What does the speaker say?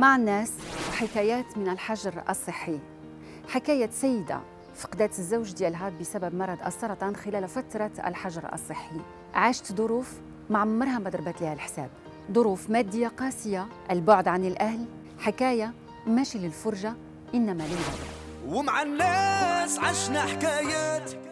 مع الناس وحكايات من الحجر الصحي. حكاية سيدة فقدت الزوج ديالها بسبب مرض السرطان خلال فترة الحجر الصحي. عاشت ظروف ما عمرها ما ضربت لها الحساب. ظروف مادية قاسية البعد عن الأهل حكاية ماشي للفرجة إنما للغد ومع الناس عشنا حكايات.